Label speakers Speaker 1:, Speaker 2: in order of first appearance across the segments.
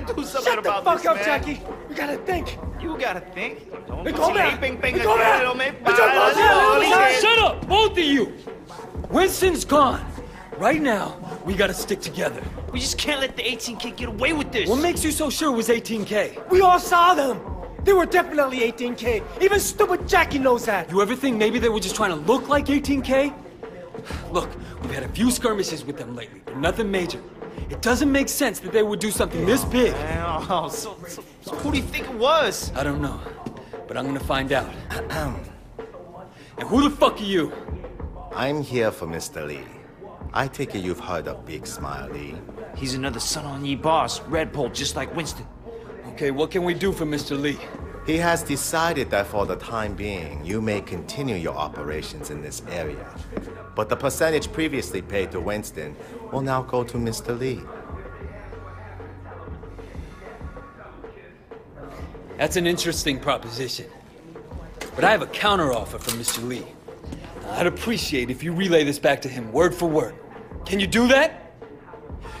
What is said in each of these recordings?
Speaker 1: gotta do something
Speaker 2: Shut the
Speaker 1: about
Speaker 2: fuck up,
Speaker 1: man.
Speaker 2: Jackie. You gotta think.
Speaker 1: You gotta think. Don't
Speaker 2: Hey,
Speaker 1: don't
Speaker 2: come
Speaker 1: say
Speaker 2: here.
Speaker 1: ping, ping,
Speaker 2: Hey, come
Speaker 1: again,
Speaker 2: here.
Speaker 1: don't make-
Speaker 2: Hey, John,
Speaker 1: Let's
Speaker 2: come here,
Speaker 1: go,
Speaker 2: little
Speaker 1: let's
Speaker 2: guy.
Speaker 1: go.
Speaker 3: Shut up, both of you! Winston's gone. Right now, we gotta stick together.
Speaker 1: We just can't let the 18K get away with this.
Speaker 3: What makes you so sure it was 18K?
Speaker 2: We all saw them. They were definitely 18K. Even stupid Jackie knows that.
Speaker 3: You ever think maybe they were just trying to look like 18K? Look, we've had a few skirmishes with them lately, but nothing major. It doesn't make sense that they would do something this big.
Speaker 1: Oh, so, so, so who do you think it was?
Speaker 3: I don't know, but I'm gonna find out. and who the fuck are you?
Speaker 4: I'm here for Mr. Lee. I take it you've heard of Big Smile Lee.
Speaker 1: He's another Sun On Yee boss, Red Pole, just like Winston.
Speaker 3: Okay, what can we do for Mr. Lee?
Speaker 4: He has decided that for the time being, you may continue your operations in this area. But the percentage previously paid to Winston will now go to Mr. Lee.
Speaker 3: That's an interesting proposition. But I have a counteroffer from Mr. Lee. I'd appreciate if you relay this back to him word for word. Can you do that?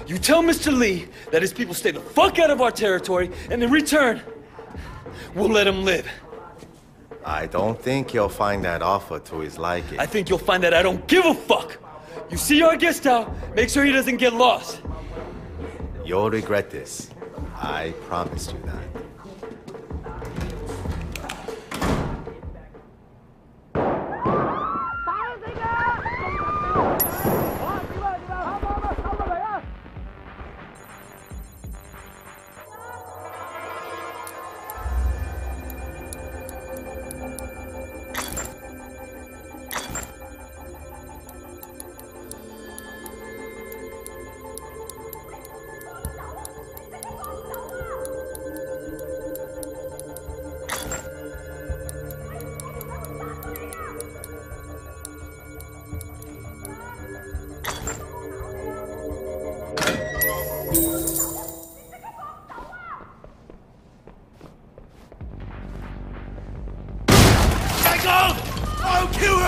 Speaker 3: You tell Mr. Lee that his people stay the fuck out of our territory, and in return, we'll let him live.
Speaker 4: I don't think you'll find that offer to his liking.
Speaker 3: I think you'll find that I don't give a fuck. You see our guest out, make sure he doesn't get lost.
Speaker 4: You'll regret this. I promise you that.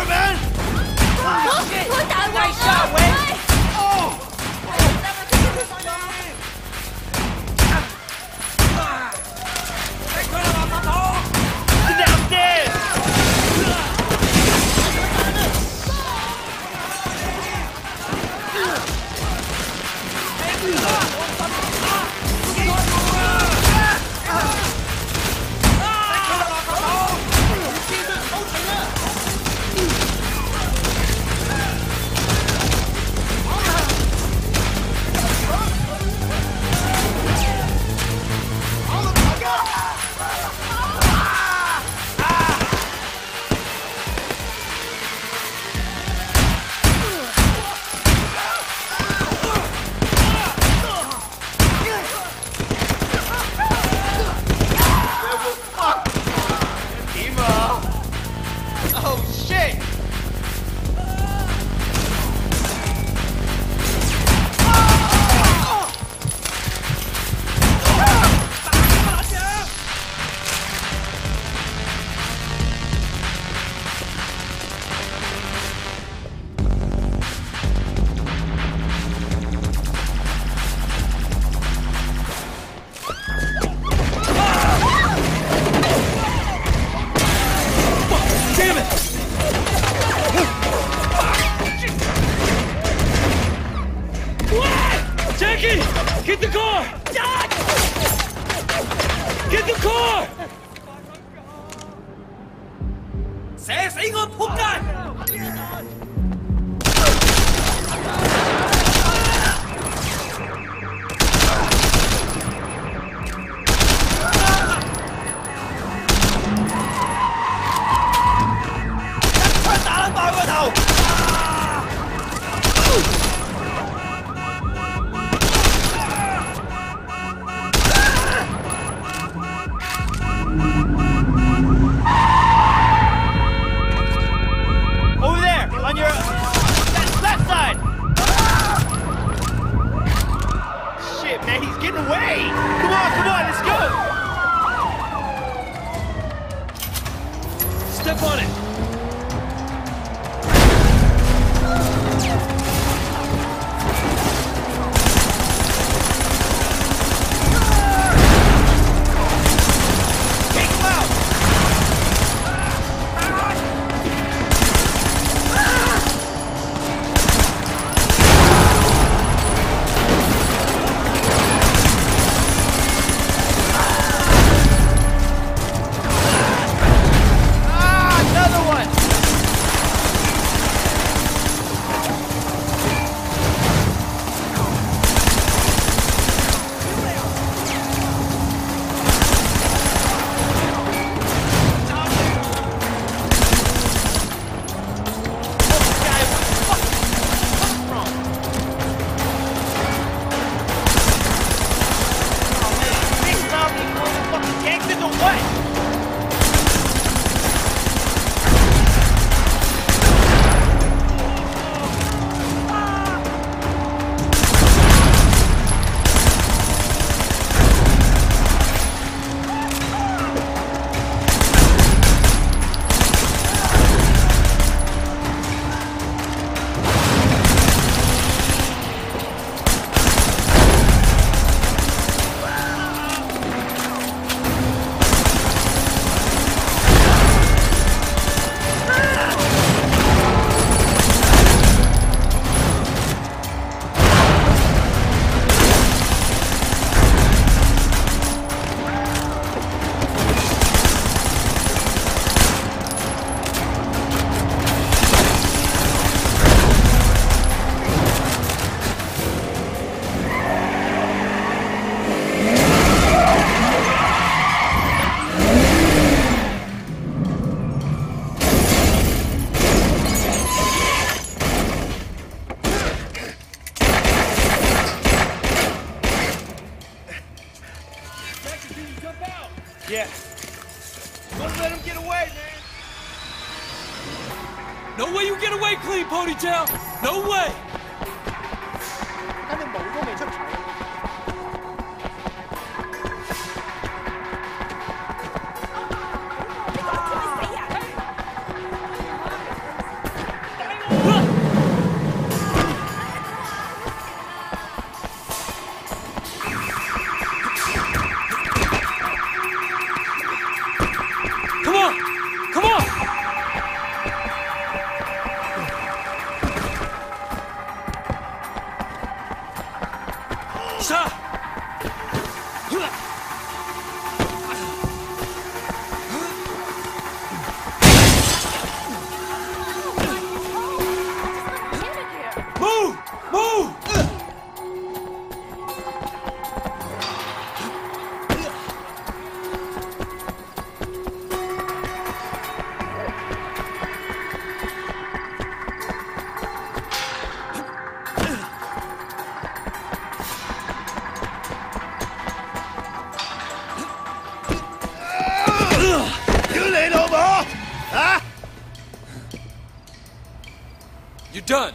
Speaker 1: Man!
Speaker 5: Yeah. Don't let him
Speaker 1: get away, man!
Speaker 3: No way you get
Speaker 1: away clean,
Speaker 3: Ponytail! No way!
Speaker 2: 陛下
Speaker 3: done.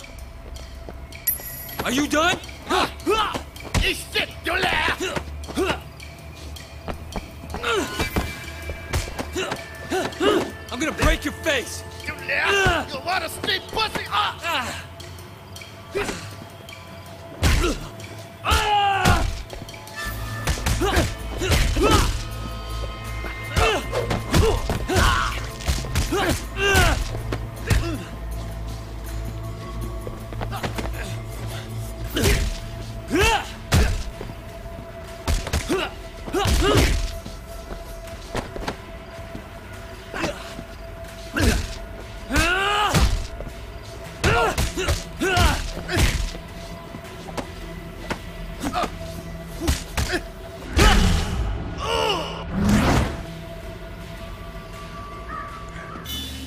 Speaker 3: Are you done? I'm gonna break your face.
Speaker 1: You want to speak pussy? Ah!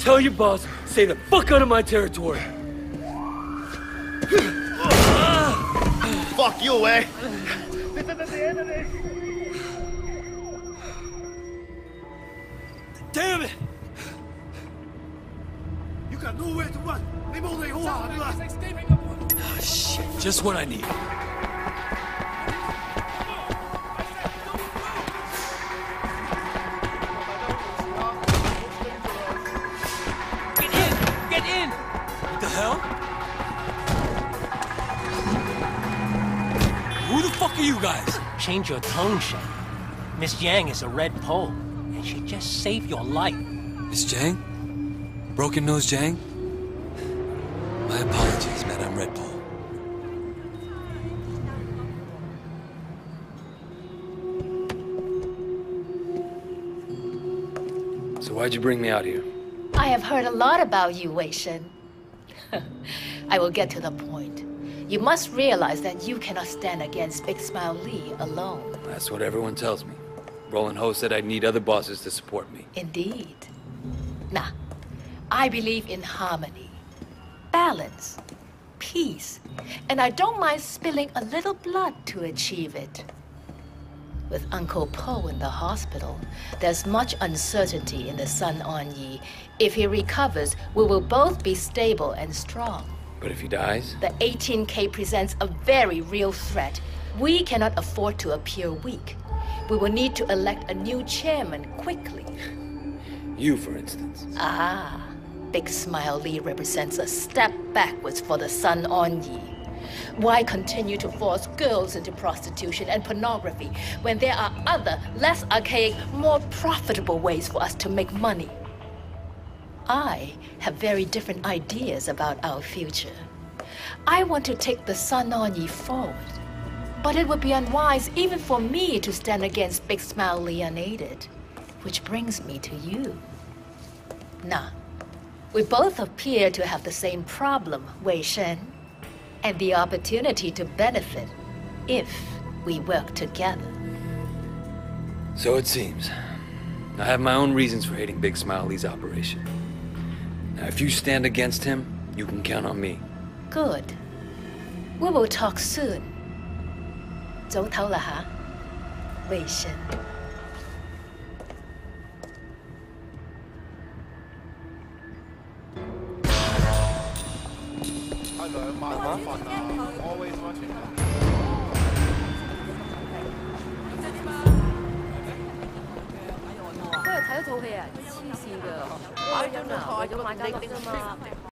Speaker 3: Tell your boss, stay the fuck out of my territory.
Speaker 1: fuck you, eh? This is the end of this.
Speaker 3: Damn it!
Speaker 1: You got nowhere to run. They won't lay hold on.
Speaker 3: Shit, just what I need. Who the fuck are you guys?
Speaker 2: Change your tone, Shen. Miss Jiang is a red pole, and she just saved your life.
Speaker 3: Miss Jiang? Broken Nose Jiang? My apologies, Madame Red Pole. So why'd you bring me out here?
Speaker 5: I have heard a lot about you, Wei Shen. I will get to the point. You must realize that you cannot stand against Big Smile Lee alone.
Speaker 3: That's what everyone tells me. Roland Ho said I'd need other bosses to support me.
Speaker 5: Indeed. Nah, I believe in harmony, balance, peace, and I don't mind spilling a little blood to achieve it. With Uncle Po in the hospital, there's much uncertainty in the Sun On Yee. If he recovers, we will both be stable and strong.
Speaker 3: But if he dies?
Speaker 5: The 18K presents a very real threat. We cannot afford to appear weak. We will need to elect a new chairman quickly.
Speaker 3: You, for instance.
Speaker 5: Ah, Big Smile Lee represents a step backwards for the Sun On Yee. Why continue to force girls into prostitution and pornography when there are other, less archaic, more profitable ways for us to make money? I have very different ideas about our future. I want to take the Sun On Yee forward. But it would be unwise even for me to stand against Big Smile Lee unaided. Which brings me to you. Nah, we both appear to have the same problem, Wei Shen, and the opportunity to benefit if we work together.
Speaker 3: So it seems. I have my own reasons for hating Big Smile Lee's operation. Now, if you stand against him, you can count on me.
Speaker 5: Good. We will talk soon. 早唞啦吓，魏生。